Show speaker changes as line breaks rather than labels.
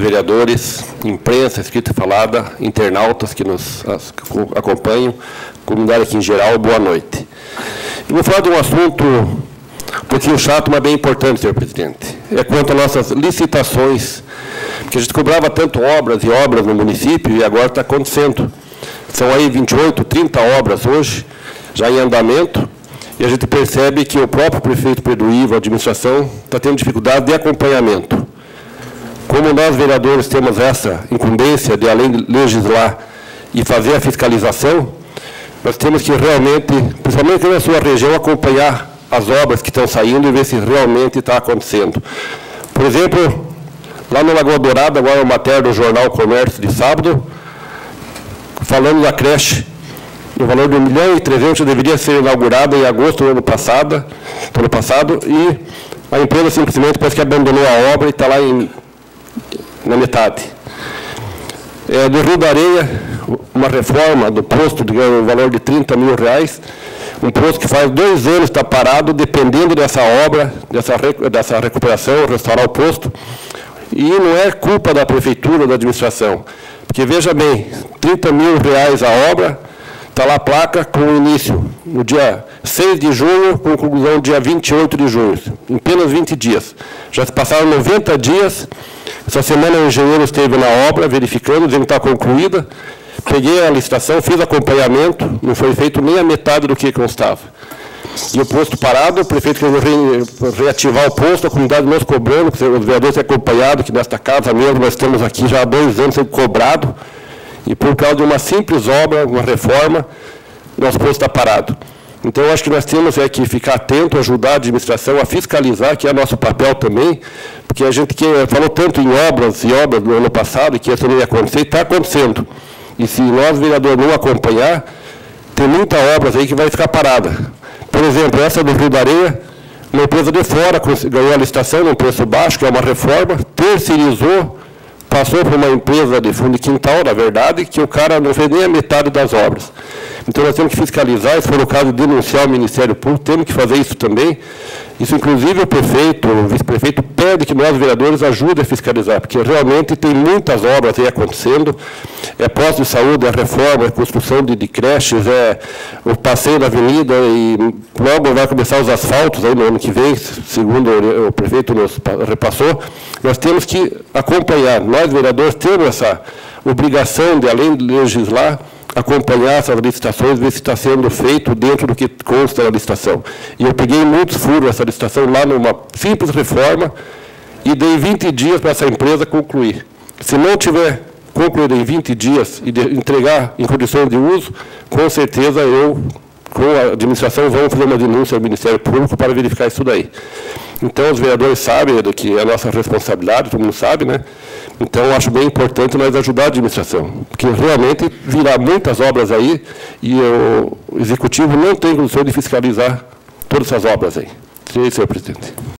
vereadores, imprensa, escrita e falada, internautas que nos acompanham, comunidade aqui em geral, boa noite. Eu vou falar de um assunto um pouquinho chato, mas bem importante, senhor presidente. É quanto às nossas licitações, que a gente cobrava tanto obras e obras no município e agora está acontecendo. São aí 28, 30 obras hoje, já em andamento, e a gente percebe que o próprio prefeito Pedro Ivo, a administração, está tendo dificuldade de acompanhamento. Como nós, vereadores, temos essa incumbência de, além de legislar e fazer a fiscalização, nós temos que realmente, principalmente na sua região, acompanhar as obras que estão saindo e ver se realmente está acontecendo. Por exemplo, lá no Lagoa Dourada, agora uma matéria do Jornal Comércio de sábado, falando da creche, no valor de 1 milhão e 300 deveria ser inaugurada em agosto do ano passado, do ano passado e a empresa simplesmente parece que abandonou a obra e está lá em na metade. É, do Rio da Areia, uma reforma do posto de um valor de 30 mil reais, um posto que faz dois anos está parado, dependendo dessa obra, dessa, dessa recuperação, restaurar o posto, e não é culpa da prefeitura, da administração, porque veja bem, 30 mil reais a obra, está lá a placa com o início no dia 6 de junho, com conclusão dia 28 de junho, em apenas 20 dias. Já se passaram 90 dias, essa semana o engenheiro esteve na obra, verificando, dizendo que está concluída. Peguei a licitação, fiz acompanhamento, não foi feito nem a metade do que constava. E o posto parado, o prefeito re, reativar o posto, a comunidade nos cobrando, os vereadores têm acompanhado, que nesta casa mesmo nós estamos aqui já há dois anos sendo cobrado, e por causa de uma simples obra, uma reforma, nosso posto está parado. Então, eu acho que nós temos é, que ficar atento, ajudar a administração a fiscalizar, que é nosso papel também, porque a gente que falou tanto em obras e obras no ano passado, que isso não ia acontecer, e está acontecendo. E se nós, vereadores, não acompanhar, tem muita obras aí que vai ficar parada. Por exemplo, essa do Rio da Areia, uma empresa de fora ganhou a licitação num preço baixo, que é uma reforma, terceirizou, passou para uma empresa de fundo quintal, na verdade, que o cara não fez nem a metade das obras. Então, nós temos que fiscalizar, se for o caso, denunciar o Ministério Público, temos que fazer isso também. Isso, inclusive, o prefeito, o vice-prefeito, pede que nós, vereadores, ajudem a fiscalizar, porque realmente tem muitas obras aí acontecendo. É posto de saúde, é reforma, é construção de, de creches, é o passeio da avenida, e logo vai começar os asfaltos aí no ano que vem, segundo o prefeito nos repassou. Nós temos que acompanhar, nós, vereadores, temos essa obrigação de, além de legislar, acompanhar essas licitações, ver se está sendo feito dentro do que consta na licitação. E eu peguei muitos furos nessa licitação lá numa simples reforma e dei 20 dias para essa empresa concluir. Se não tiver concluído em 20 dias e entregar em condições de uso, com certeza eu, com a administração, vamos fazer uma denúncia ao Ministério Público para verificar isso daí. Então, os vereadores sabem que é a nossa responsabilidade, todo mundo sabe, né? Então, acho bem importante nós ajudar a administração, porque realmente virá muitas obras aí e o executivo não tem condição de fiscalizar todas essas obras aí. Sim, senhor presidente.